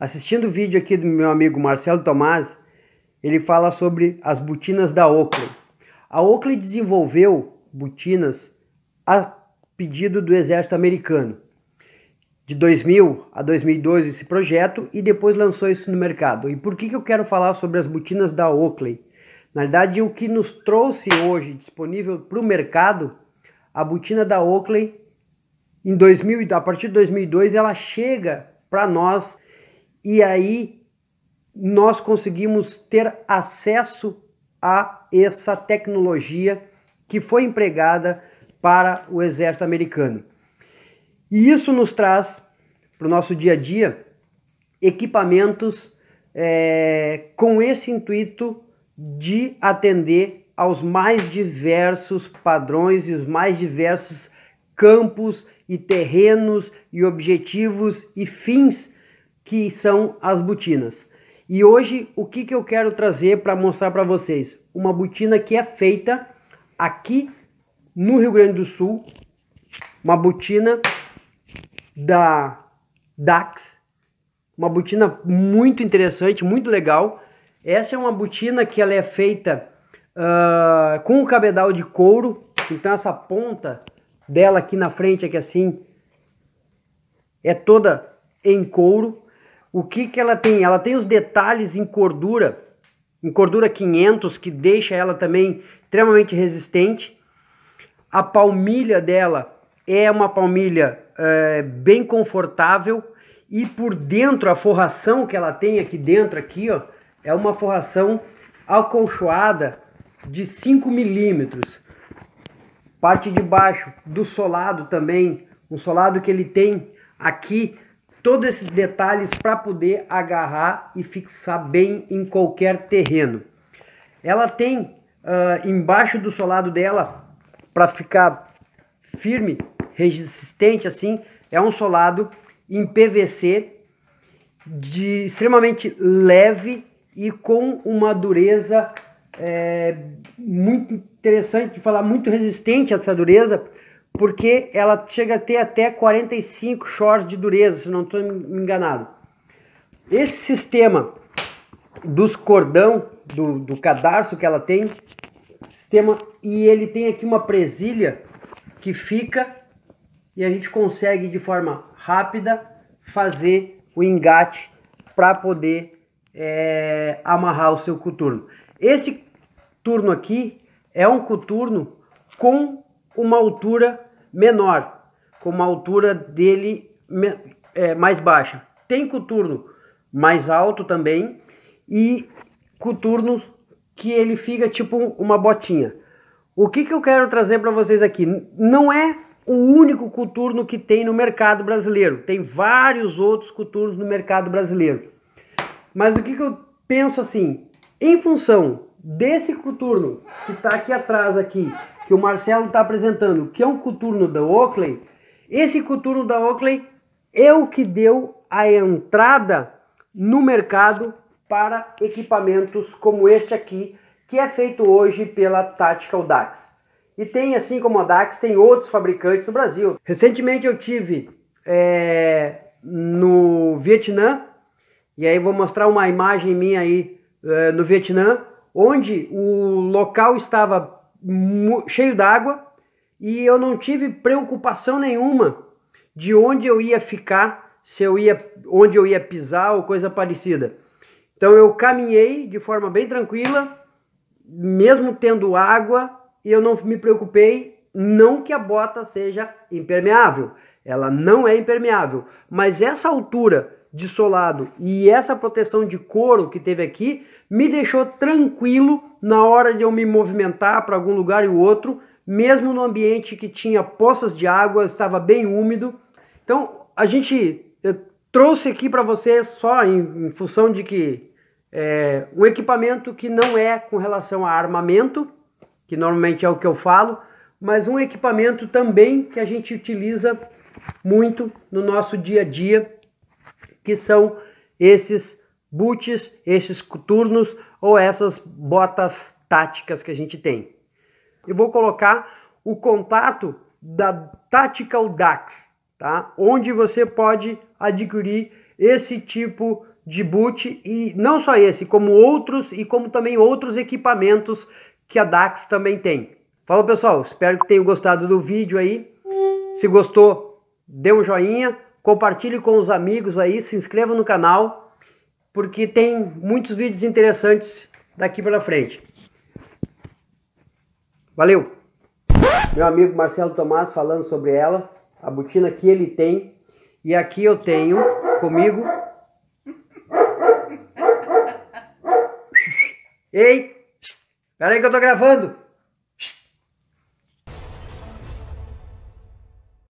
Assistindo o vídeo aqui do meu amigo Marcelo Tomás, ele fala sobre as botinas da Oakley. A Oakley desenvolveu botinas a pedido do exército americano. De 2000 a 2002 esse projeto e depois lançou isso no mercado. E por que, que eu quero falar sobre as botinas da Oakley? Na verdade, o que nos trouxe hoje disponível para o mercado, a botina da Oakley, em 2000, a partir de 2002, ela chega para nós e aí nós conseguimos ter acesso a essa tecnologia que foi empregada para o exército americano. E isso nos traz para o nosso dia a dia equipamentos é, com esse intuito de atender aos mais diversos padrões e os mais diversos campos e terrenos e objetivos e fins que são as botinas. E hoje o que, que eu quero trazer para mostrar para vocês? Uma botina que é feita aqui no Rio Grande do Sul, uma botina da Dax, uma botina muito interessante, muito legal. Essa é uma botina que ela é feita uh, com um cabedal de couro, então essa ponta dela aqui na frente, aqui assim, é toda em couro. O que, que ela tem? Ela tem os detalhes em cordura, em cordura 500, que deixa ela também extremamente resistente. A palmilha dela é uma palmilha é, bem confortável e por dentro a forração que ela tem aqui dentro aqui, ó, é uma forração acolchoada de 5 milímetros. Parte de baixo do solado também, um solado que ele tem aqui todos esses detalhes para poder agarrar e fixar bem em qualquer terreno. Ela tem uh, embaixo do solado dela, para ficar firme, resistente assim, é um solado em PVC de extremamente leve e com uma dureza é, muito interessante de falar, muito resistente a essa dureza, porque ela chega a ter até 45 shorts de dureza, se não estou enganado. Esse sistema dos cordão, do, do cadarço que ela tem, sistema, e ele tem aqui uma presilha que fica e a gente consegue de forma rápida fazer o engate para poder é, amarrar o seu coturno. Esse turno aqui é um coturno com uma altura menor, com uma altura dele é, mais baixa. Tem coturno mais alto também e coturno que ele fica tipo uma botinha. O que, que eu quero trazer para vocês aqui? Não é o único coturno que tem no mercado brasileiro. Tem vários outros coturnos no mercado brasileiro. Mas o que, que eu penso assim? Em função desse coturno que está aqui atrás aqui, que o Marcelo está apresentando, que é um coturno da Oakley, esse coturno da Oakley é o que deu a entrada no mercado para equipamentos como este aqui, que é feito hoje pela Tactical Dax. E tem, assim como a Dax, tem outros fabricantes no Brasil. Recentemente eu tive é, no Vietnã, e aí vou mostrar uma imagem minha aí é, no Vietnã, onde o local estava cheio d'água e eu não tive preocupação nenhuma de onde eu ia ficar, se eu ia, onde eu ia pisar ou coisa parecida. Então eu caminhei de forma bem tranquila, mesmo tendo água, e eu não me preocupei, não que a bota seja impermeável, ela não é impermeável, mas essa altura de solado e essa proteção de couro que teve aqui me deixou tranquilo na hora de eu me movimentar para algum lugar e outro, mesmo no ambiente que tinha poças de água, estava bem úmido. Então a gente trouxe aqui para vocês só em, em, função de que é um equipamento que não é com relação a armamento, que normalmente é o que eu falo, mas um equipamento também que a gente utiliza muito no nosso dia a dia, que são esses boots, esses coturnos ou essas botas táticas que a gente tem. Eu vou colocar o contato da Tactical Dax, tá? Onde você pode adquirir esse tipo de boot e não só esse, como outros e como também outros equipamentos que a Dax também tem. Fala pessoal, espero que tenham gostado do vídeo aí. Se gostou, dê um joinha, compartilhe com os amigos aí, se inscreva no canal, porque tem muitos vídeos interessantes daqui para frente. Valeu! Meu amigo Marcelo Tomás falando sobre ela, a botina que ele tem. E aqui eu tenho comigo. Ei! Espera aí que eu tô gravando!